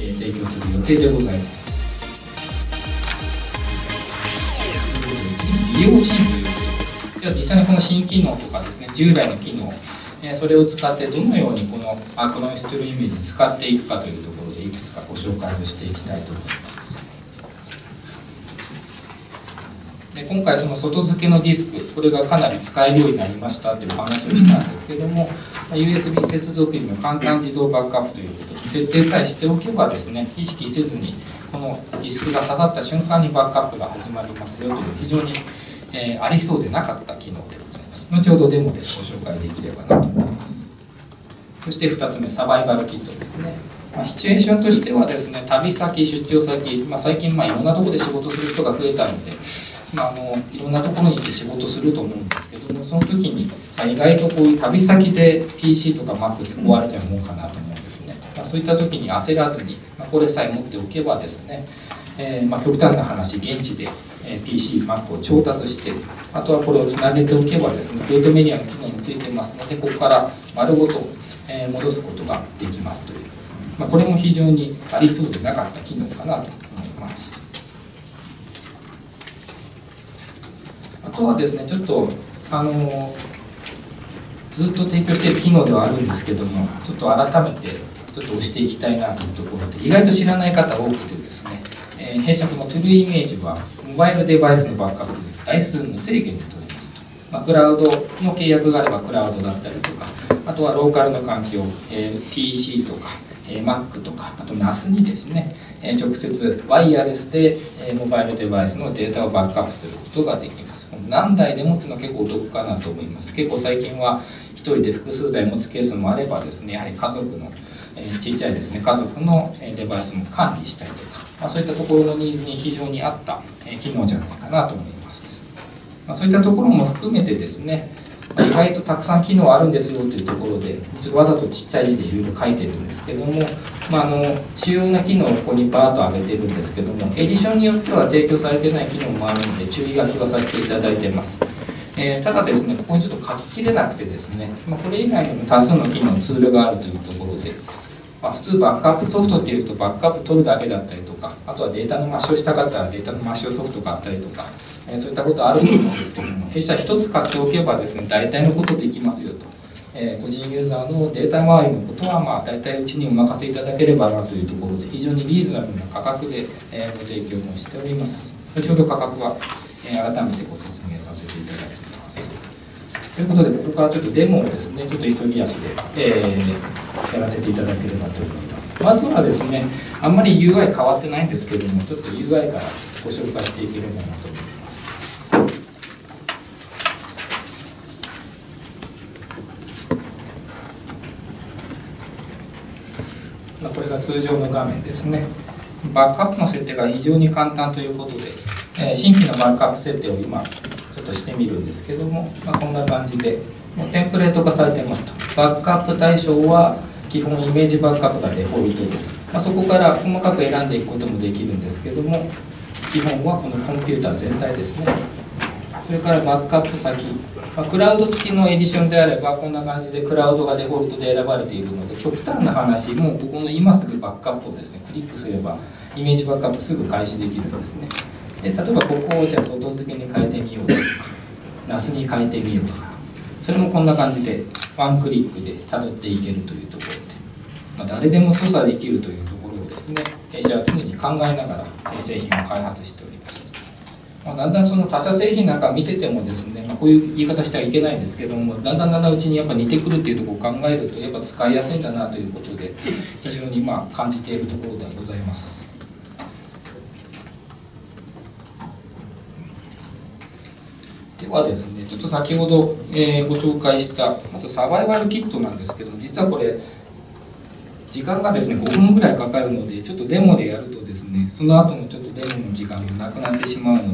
え提供する予定でございます。次利用シーンということでは実際にこの新機能とかですね従来の機能それを使ってどのようにこのアクロンストゥルイメージ使っていくかというところでいくつかご紹介をしていきたいと思いますで今回その外付けのディスクこれがかなり使えるようになりましたという話をしたんですけども USB 接続時の簡単自動バックアップということで設定さえしておけばですね意識せずにこのディスクが刺さった瞬間にバックアップが始まりますよという非常に、えー、ありそうでなかった機能でございます。後ほどデモでご紹介できればなと思います。そして2つ目サバイバルキットですね。ま、シチュエーションとしてはですね旅先出張先、まあ、最近まあいろんなところで仕事する人が増えたのでまあ、あのいろんなところに行って仕事すると思うんですけどもその時に、まあ、意外とこういう旅先で PC とか Mac って壊れちゃうもんかなと思うんですね、まあ、そういった時に焦らずに、まあ、これさえ持っておけばですね、えー、ま、極端な話現地で PC、Mac を調達してあとはこれをつなげておけばですねルートメディアの機能もついてますのでここから丸ごと戻すことができますという、ま、これも非常にありそうでなかった機能かなと思います。あとはですねちょっとあのずっと提供している機能ではあるんですけどもちょっと改めてちょっと押していきたいなというところで意外と知らない方多くてですね、えー、弊社この ToDo イメージはモバイルデバイスのバックアップ台数無制限で取れますと、まあ、クラウドの契約があればクラウドだったりとかあとはローカルの環境、えー、PC とか Mac とかあと NAS にですね、直接ワイヤレスで、モバイルデバイスのデータをバックアップすることができます。何台でもっていうのは結構お得かなと思います。結構最近は1人で複数台持つケースもあればですねやはり家族の、えちっちゃいですね家族のデバイスも管理したりとか、ま、そういったところのニーズに非常に合った、機能じゃないかなと思います、ま、そういったところも含めてですね意外とたくさん機能あるんですよというところでちょっとわざとちっちゃい字でいろいろ書いてるんですけども、まあ、あの主要な機能をここにバーッと上げてるんですけどもエディションによっては提供されてない機能もあるので注意書きはさせていただいてます。えー、ただですねここにちょっと書ききれなくてですね、ま、これ以外にも多数の機能ツールがあるというところで、まあ、普通バックアップソフトっていうとバックアップ取るだけだったりとかあとはデータの抹消したかったらデータの抹消ソフト買ったりとかえそういったことあると思うんですけども弊社1つ買っておけばですね大体のことできますよと、え個人ユーザーのデータ周りのことはまあ大体うちにお任せいただければなというところで非常にリーズナブルな価格で、えご提供もしております。後ほど価格は、え改めてご説明させていただきます。ということでここからちょっとデモをですねちょっと急ぎ足で、えー、やらせていただければと思います。まずはですねあんまり UI 変わってないんですけどもちょっと UI からご紹介していければなと思いますこが通常の画面ですね。バックアップの設定が非常に簡単ということで、え新規のバックアップ設定を今ちょっとしてみるんですけども、まあ、こんな感じでもうテンプレート化されてますと。バックアップ対象は基本イメージバックアップがデフォルトです、まあ、そこから細かく選んでいくこともできるんですけども基本はこのコンピューター全体ですね。それからバックアップ先、まあ、クラウド付きのエディションであればこんな感じでクラウドがデフォルトで選ばれているので極端な話もうここの今すぐバックアップをですねクリックすればイメージバックアップすぐ開始できるんですね。で例えばここをじゃあ外付けに変えてみようとかナスに変えてみようとかそれもこんな感じでワンクリックでたどっていけるというところで、まあ、誰でも操作できるというところをですね弊社は常に考えながら製品を開発しております。まあ、だんだんその他社製品なんか見ててもですね、まあ、こういう言い方してはいけないんですけどもだんだんだんだんうちにやっぱ似てくるっていうところを考えるとやっぱ使いやすいんだなということで非常にまあ感じているところではございます。ではですねちょっと先ほど、えー、ご紹介したまずサバイバルキットなんですけども実はこれ時間がですね5分ぐらいかかるのでちょっとデモでやるとですねその後のちょっとデモの時間がなくなってしまうので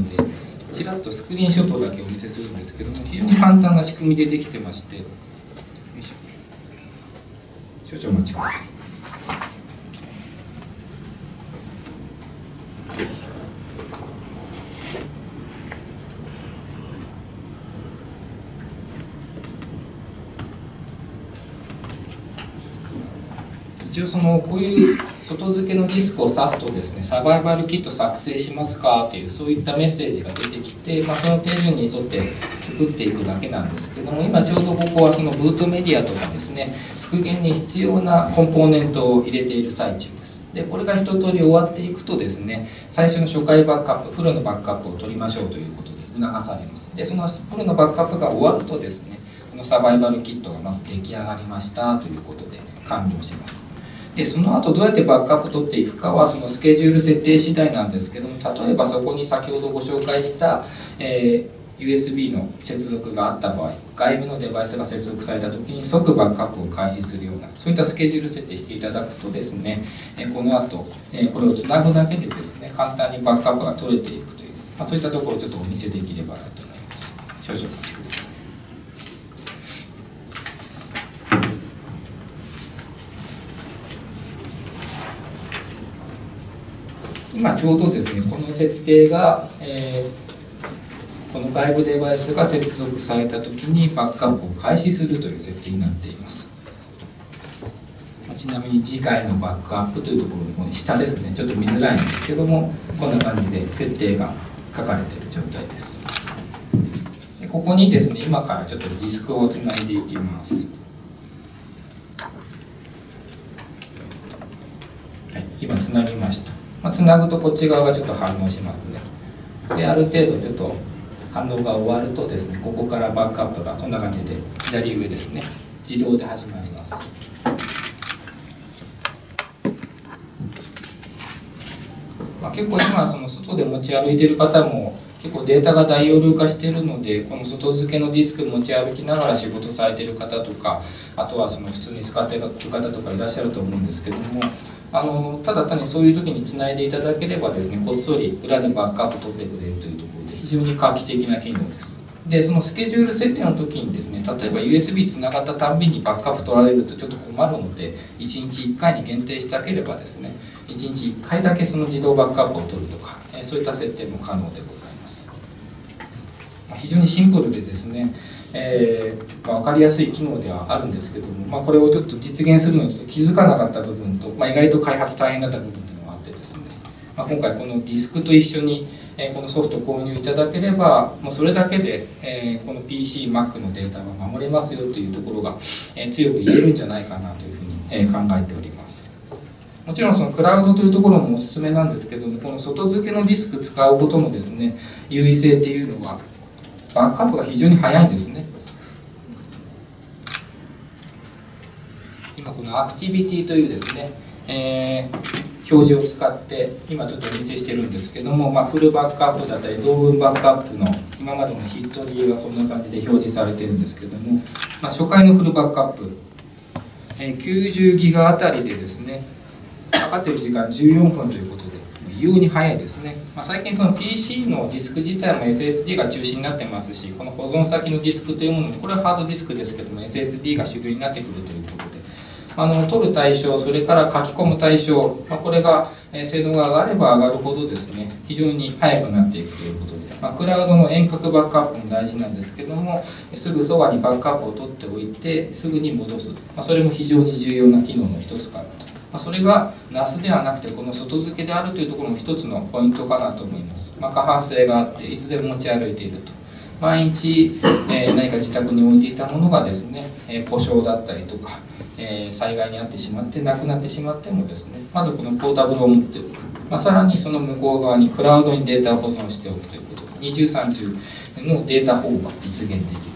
ちらっとスクリーンショットだけお見せするんですけども非常に簡単な仕組みでできてまして。少々お待ちください。一応そのこういう外付けのディスクを挿すとですねサバイバルキット作成しますかというそういったメッセージが出てきて、まあ、その手順に沿って作っていくだけなんですけども今ちょうどここはそのブートメディアとかですね復元に必要なコンポーネントを入れている最中です。でこれが一通り終わっていくとですね最初の初回バックアップフルのバックアップを取りましょうということで促されます。でそのフルのバックアップが終わるとですねこのサバイバルキットがまず出来上がりましたということで完了します。でその後どうやってバックアップ取っていくかはそのスケジュール設定次第なんですけども例えばそこに先ほどご紹介した、えー、USB の接続があった場合外部のデバイスが接続された時に即バックアップを開始するようなそういったスケジュール設定していただくとですね、えこの後、えこれをつなぐだけでですね簡単にバックアップが取れていくという、まあ、そういったところをちょっとお見せできればなと思います。少々お待ちください。今ちょうどですねこの設定が、えー、この外部デバイスが接続された時にバックアップを開始するという設定になっています。ちなみに次回のバックアップというところのこの下ですね。ちょっと見づらいんですけどもこんな感じで設定が書かれている状態です。でここにですね今からちょっとディスクをつないでいきます。はい今つなぎました。まあ、つなぐとこっち側がちょっと反応しますね。である程度ちょっと反応が終わるとですねここからバックアップがこんな感じで左上ですね。自動で始まります。まあ、結構今その外で持ち歩いてる方も結構データが大容量化してるのでこの外付けのディスク持ち歩きながら仕事されてる方とかあとはその普通に使ってる方とかいらっしゃると思うんですけどもあのただ単にそういう時につないでいただければですねこっそり裏でバックアップ取ってくれるというところで非常に画期的な機能です。でそのスケジュール設定の時にですね例えば USB つながったたんびにバックアップ取られるとちょっと困るので1日1回に限定したければですね1日1回だけその自動バックアップを取るとかそういった設定も可能でございます。非常にシンプルでですねえー、まあ、分かりやすい機能ではあるんですけども、まあ、これをちょっと実現するのにちょっと気づかなかった部分と、まあ、意外と開発大変だった部分というのがあってですね、ま、今回このディスクと一緒に、え、このソフトを購入いただければもうそれだけで、えー、この PCMac のデータが守れますよというところが、え強く言えるんじゃないかなというふうに、え考えております。もちろんそのクラウドというところもおすすめなんですけどもこの外付けのディスク使うことのですね優位性っていうのはバックアップが非常に早いんですね。今このアクティビティというですね、えー、表示を使って今ちょっとお見せしてるんですけども、まあ、フルバックアップだったり増分バックアップの今までのヒストリーがこんな感じで表示されてるんですけども、まあ、初回のフルバックアップ、えー、90ギガあたりでですねかかってる時間14分ということ異様に早いですね、まあ、最近その PC のディスク自体も SSD が中心になってますしこの保存先のディスクというものこれはハードディスクですけども SSD が主流になってくるということで。あの取る対象それから書き込む対象、まあ、これが性能が上がれば上がるほどですね非常に速くなっていくということで、まあ、クラウドの遠隔バックアップも大事なんですけどもすぐそばにバックアップを取っておいてすぐに戻す、まあ、それも非常に重要な機能の一つかなまそれが NAS ではなくてこの外付けであるというところも一つのポイントかなと思います、まあ、過半性があっていつでも持ち歩いていると。毎日、えー、何か自宅に置いていたものがですね、えー、故障だったりとか、えー、災害に遭ってしまってなくなってしまってもですねまずこのポータブルを持っておく、まあ、さらにその向こう側にクラウドにデータを保存しておくということ。で二重三重のデータ保護が実現できる。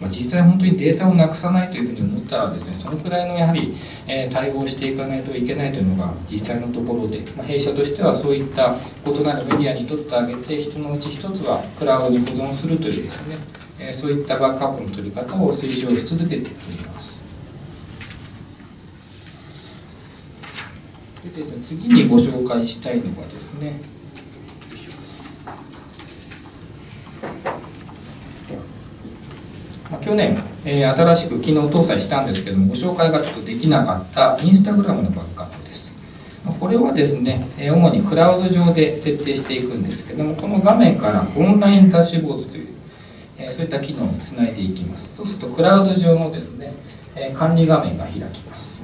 まあ、実際本当にデータをなくさないというふうに思ったらですねそのくらいのやはり、えー、対応していかないといけないというのが実際のところで、まあ、弊社としてはそういった異なるメディアにとってあげて人のうち一つはクラウドに保存するというですね、えー、そういったバックアップの取り方を推奨し続けております。でですね、次にご紹介したいのがですね去年、えー、新しく機能搭載したんですけどもご紹介がちょっとできなかったインスタグラムのバックアップです。これはですね主にクラウド上で設定していくんですけどもこの画面からオンラインダッシュボードというそういった機能をつないでいきます。そうするとクラウド上のですね管理画面が開きます。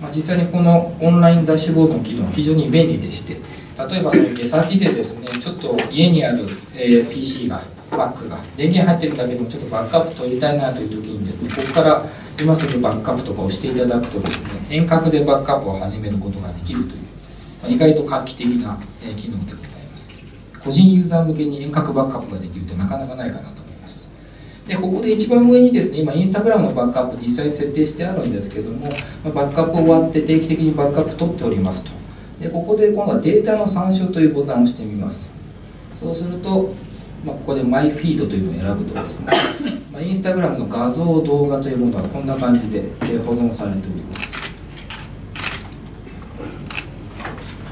まあ、実際にこのオンラインダッシュボードの機能非常に便利でして例えばそういう出先でですねちょっと家にある、え、PC がバックが電源入ってるだけでもちょっとバックアップ取りたいなという時にですねここから今すぐバックアップとかをしていただくとですね遠隔でバックアップを始めることができるという、ま、意外と画期的な、え、機能でございます。個人ユーザー向けに遠隔バックアップができるってなかなかないかなと思います。でここで一番上にですね今インスタグラムのバックアップ実際に設定してあるんですけども、ま、バックアップ終わって定期的にバックアップ取っておりますと。でここで今度はデータの参照というボタンを押してみます。そうするとまあ、ここでマイフィードというのを選ぶとですね、まあ、インスタグラムの画像動画というものはこんな感じで保存されております。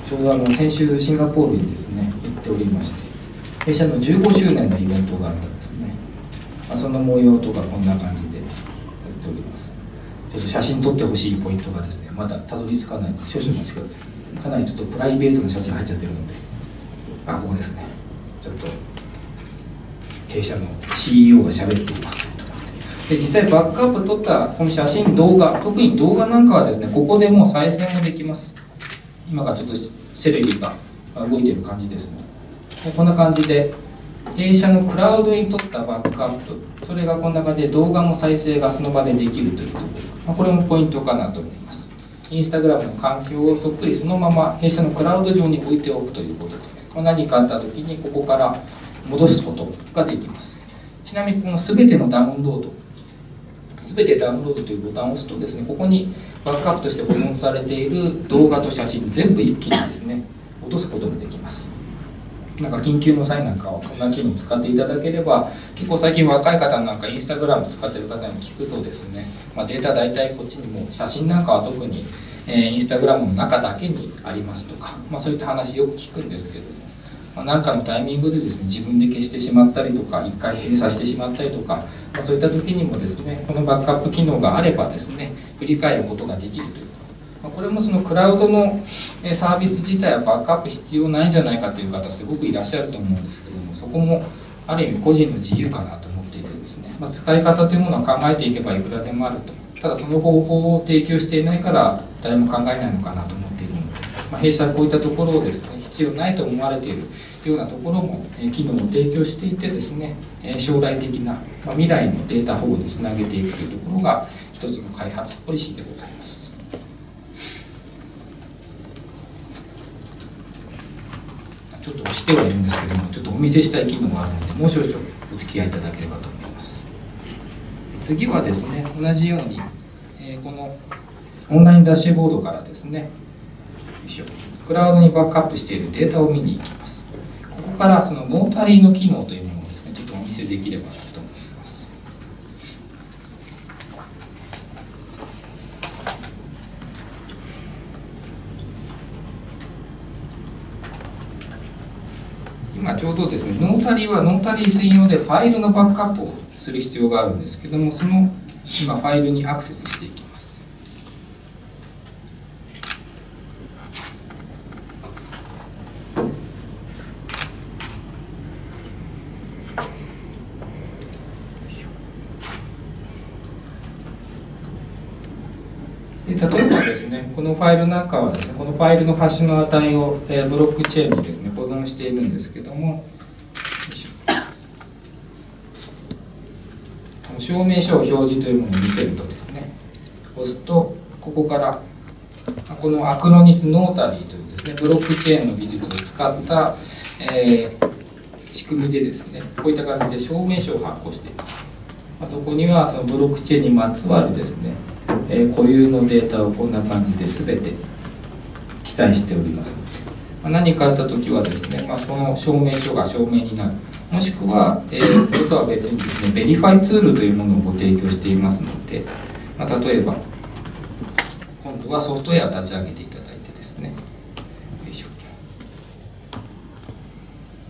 ちょうどあの先週シンガポールにですね行っておりまして弊社の15周年のイベントがあったんですね、まあ、その模様とかこんな感じでやっております。ちょっと写真撮ってほしいポイントがですねまだたどり着かないので少々お待ちくださいかなりちょっとプライベートな写真入っちゃってるのであここですね。ちょっと弊社の CEO が喋っていますで。実際バックアップ撮ったこの写真動画特に動画なんかはですねここでもう再生もできます。今がちょっとセレビが動いてる感じですね。こんな感じで弊社のクラウドに撮ったバックアップ。それがこんな感じで動画も再生がその場でできるというところ、まこれもポイントかなと思いますインスタグラムの環境をそっくりそのまま弊社のクラウド上に置いておくということで何かあった時にここから戻すことができます。ちなみにこの全てのダウンロード全てダウンロードというボタンを押すとですねここにバックアップとして保存されている動画と写真全部一気にですね落とすことができます。なんか緊急の際なんかはこんな機能を使っていただければ結構最近若い方なんかインスタグラム使ってる方に聞くとですね、まあ、データ大体こっちにも写真なんかは特に、えー、インスタグラムの中だけにありますとか、まあ、そういった話よく聞くんですけども何かのタイミングでですね自分で消してしまったりとか一回閉鎖してしまったりとか、まあ、そういった時にもですねこのバックアップ機能があればですね振り返ることができるという、これもそのクラウドのサービス自体はバックアップ必要ないんじゃないかという方すごくいらっしゃると思うんですけどもそこもある意味個人の自由かなと思っていてですね、まあ、使い方というものは考えていけばいくらでもあるとただその方法を提供していないから誰も考えないのかなと思っているので、まあ、弊社はこういったところをですね必要ないと思われているようなところも、機能を提供していてですね、将来的な、ま未来のデータ保護につなげていくというところが一つの開発ポリシーでございます。ちょっと押してはいるんですけどもちょっとお見せしたい機能があるのでもう少々お付き合いいただければと思います。次はですね同じように、えー、このオンラインダッシュボードからですねクラウドにバックアップしているデータを見に行きます。ここからそのモータリーの機能というものをですねちょっとお見せできればと思います今ちょうどですねノータリーはノータリー専用でファイルのバックアップをする必要があるんですけどもその今ファイルにアクセスしていきます。例えばですねこのファイルなんかはですねこのファイルのハッシュの値を、ブロックチェーンにですねしているんですけども証明書を表示というものを見せるとですね押すとここからこのアクロニスノータリーというですねブロックチェーンの技術を使った、えー、仕組みでですねこういった感じで証明書を発行しています、まあ、そこにはそのブロックチェーンにまつわるですねえー、固有のデータをこんな感じで全て記載しております、何かあった時はですね、まあ、その証明書が証明になる。もしくは、えー、これとは別にですねベリファイツールというものをご提供していますので、まあ、例えば今度はソフトウェアを立ち上げていただいてですね。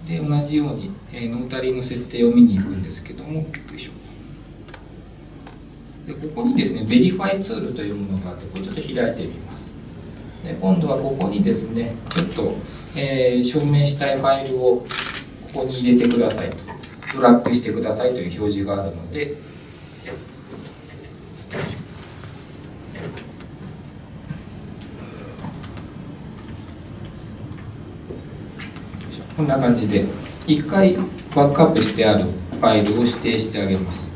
で同じように、えー、ノータリーの設定を見に行くんですけどもでここにですねベリファイツールというものがあってこれちょっと開いてみます。で今度はここにですねちょっと、えー、証明したいファイルをここに入れてくださいと。ドラッグしてくださいという表示があるので。こんな感じで1回バックアップしてあるファイルを指定してあげます。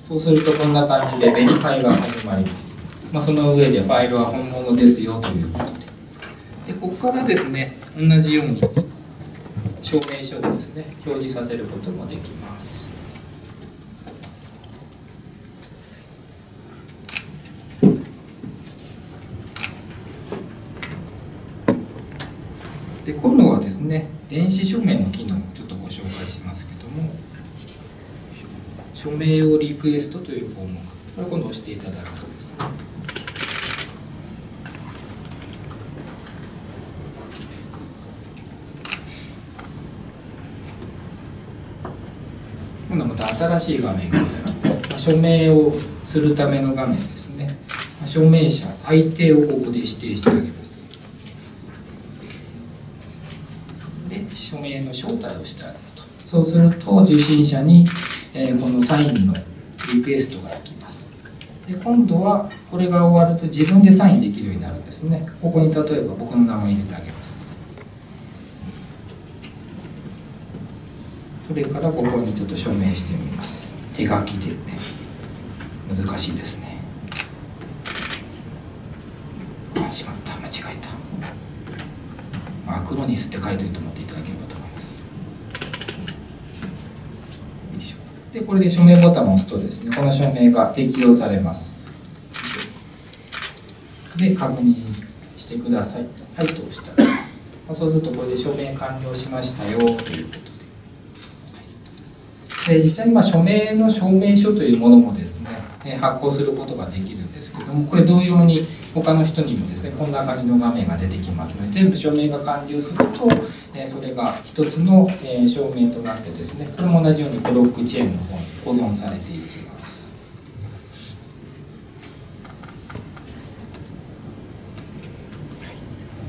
そうするとこんな感じでベリファイが始まります。まあ、その上でファイルは本物ですよということで。でここからですね同じように証明書をですね表示させることもできます。で今度はですね電子署名の機能をちょっとご紹介しますけども署名をリクエストという項目これを今度押していただくとですね今度はまた新しい画面が出てきます。署名をするための画面ですね。署名者、相手をここで指定してあげます。で、署名の招待をしてあげると。そうすると、受信者にえー、このサインのリクエストが来ますで今度はこれが終わると自分でサインできるようになるんですねここに例えば僕の名前入れてあげますそれからここにちょっと署名してみます。手書きで。難しいですね。あしまった。間違えた。アクロニスって書いてると思っていただければと思います。でこれで署名ボタンを押すとですねこの署名が適用されます。で確認してください。はいと押したら、ま、そうするとこれで署名完了しましたよということ。で実際にま署名の証明書というものもですね発行することができるんですけどもこれ同様に他の人にもですねこんな感じの画面が出てきますので全部署名が完了するとそれが一つの、証明となってですねこれも同じようにブロックチェーンの方に保存されていきます。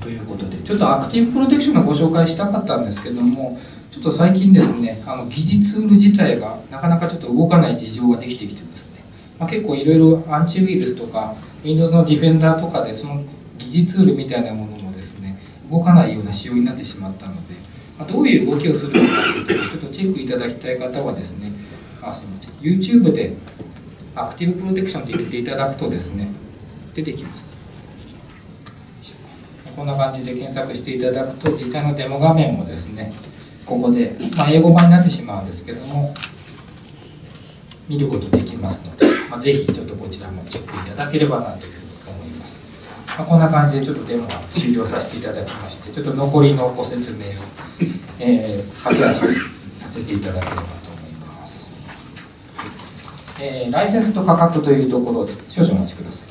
ということでちょっとアクティブプロテクションのご紹介したかったんですけどもちょっと最近ですねあの疑似ツール自体がなかなかちょっと動かない事情ができてきてですね、まあ、結構いろいろアンチウイルスとか Windows のディフェンダーとかでその疑似ツールみたいなものもですね動かないような仕様になってしまったので、まあ、どういう動きをするのかというとちょっとチェックいただきたい方はですねあすみません。YouTube でアクティブプロテクションって入れていただくとですね出てきます。こんな感じで検索していただくと実際のデモ画面もですねここで、まあ、英語版になってしまうんですけども見ることできますので、まあ、ぜひちょっとこちらもチェックいただければなというまあ、こんな感じでちょっとデモは終了させていただきましてちょっと残りのご説明を、えー、駆け足でさせていただければと思います、えー、ライセンスと価格というところで少々お待ちください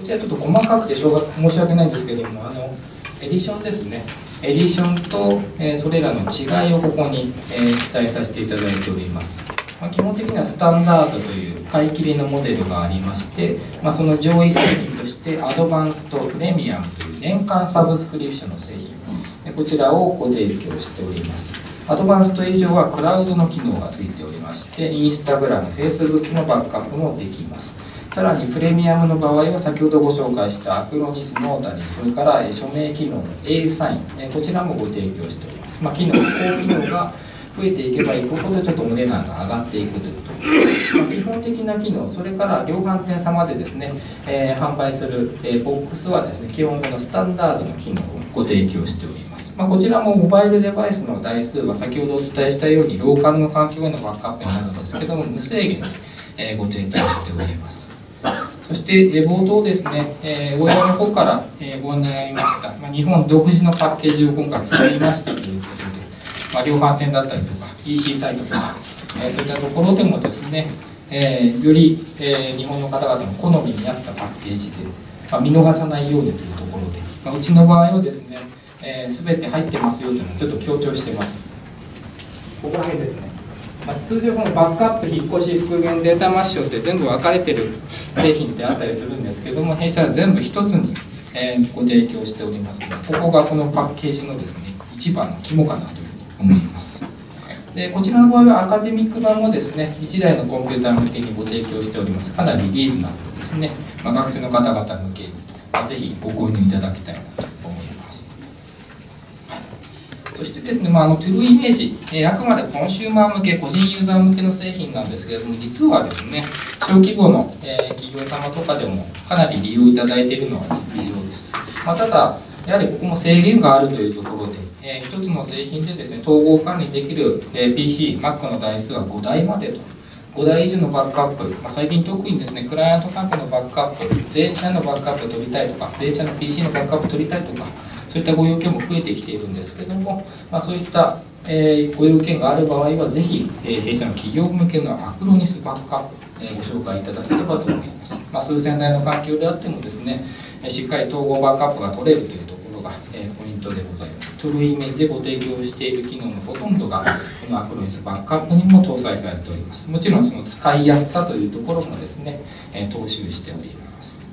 こちらちょっと細かくてしょうが申し訳ないんですけどもあのエディションですね。エディションと、え、それらの違いをここに、え、記載させていただいております、まあ、基本的にはスタンダードという買い切りのモデルがありまして、まあ、その上位製品としてアドバンスとプレミアムという年間サブスクリプションの製品。こちらをご提供しております。アドバンスト以上はクラウドの機能がついておりましてインスタグラム、フェイスブックのバックアップもできます。さらにプレミアムの場合は先ほどご紹介したアクロニスノータリーそれから署名機能の A サインこちらもご提供しております、まあ、機能高機能が増えていけばいくほどちょっとお値段が上がっていくというところ、まあ、基本的な機能それから量販店様でですね、えー、販売する、えー、ボックスはですね基本のスタンダードの機能をご提供しております、まあ、こちらもモバイルデバイスの台数は先ほどお伝えしたようにローカルの環境へのバックアップになるんですけども無制限で、えご提供しております。そして、冒頭ですね、えー、親の方から、えご案内がありました、まあ、日本独自のパッケージを今回作りましたということで、まあ、量販店だったりとか EC サイトとか、えー、そういったところでもですね、えー、より、え日本の方々の好みに合ったパッケージで、まあ、見逃さないようにというところで、まあ、うちの場合はですね、えー、全て入ってますよというのをちょっと強調してます。ここら辺ですねまあ、通常このバックアップ引っ越し復元データマッシュって全部分かれてる製品ってあったりするんですけども弊社は全部一つに、えー、ご提供しております。のでここがこのパッケージのですね一番の肝かなというふうに思います。でこちらの場合はアカデミック版もですね1台のコンピューター向けにご提供しております。かなりリーズナブルですね、まあ、学生の方々向けに、まあ、ぜひご購入いただきたいなと。そしてですね、まあ、あのトゥルイメージ、え、あくまでコンシューマー向け個人ユーザー向けの製品なんですけれども実はですね小規模の、え、企業様とかでもかなり利用いただいているのは実情です、まあ、ただやはりここも制限があるというところでえ、1つの製品でですね統合管理できる、え、PC、Mac の台数は5台までと。5台以上のバックアップ、まあ、最近特にですねクライアント関係のバックアップ全社のバックアップ取りたいとか全社の PC のバックアップ取りたいとかそういったご要件も増えてきているんですけども、まあ、そういった、えー、ご要件がある場合はぜひ、えー、弊社の企業向けのアクロニスバックアップ、え、ご紹介いただければと思います、まあ、数千台の環境であってもですねしっかり統合バックアップが取れるというところが、え、ポイントでございます。トゥルーイメージでご提供している機能のほとんどがこのアクロニスバックアップにも搭載されております。もちろんその使いやすさというところもですね、え踏襲しております、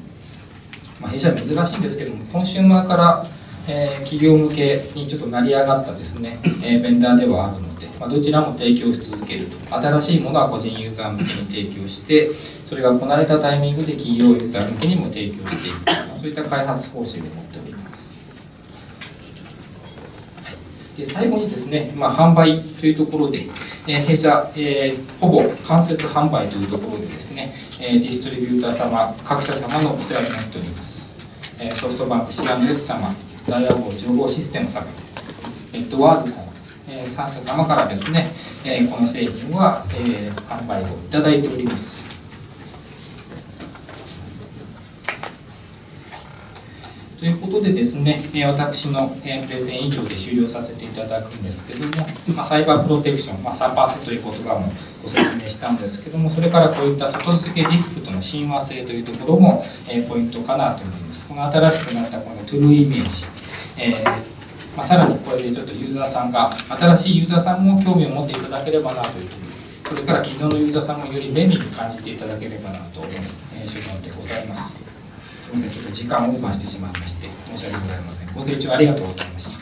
まあ、弊社は珍しいんですけどもコンシューマーからえー、企業向けにちょっと成り上がったですね、えー、ベンダーではあるので、まあ、どちらも提供し続けると。新しいものは個人ユーザー向けに提供してそれがこなれたタイミングで企業ユーザー向けにも提供していく、そういった開発方針を持っております。で最後にですね、まあ、販売というところで、えー、弊社、えー、ほぼ間接販売というところでですね、えー、ディストリビューター様、各社様のお世話になっております。え、ソフトバンク C&S 様、ダイヤモ情報システム様、ネットワーク様、えー、3社様からですね、えー、この製品は、えー、販売をいただいております。ということでですね、私のプレゼン以上で終了させていただくんですけども、まあ、サイバープロテクション、まあ、サーパースという言葉もご説明したんですけども、それからこういった外付けリスクとの親和性というところも、ポイントかなと思います。この新しくなったこのトゥルーイメージ、えーまあ、さらにこれでちょっとユーザーさんが、新しいユーザーさんも興味を持っていただければなというふうに、それから既存のユーザーさんもより便利に感じていただければなと思う、えー、所存でございます。すみません、ちょっと時間をオーバーしてしまいまして、申し訳ございません。ご清聴ありがとうございました。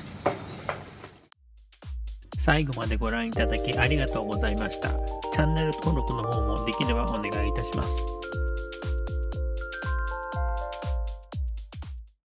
最後までご覧いただきありがとうございました。チャンネル登録の方もできればお願いいたします。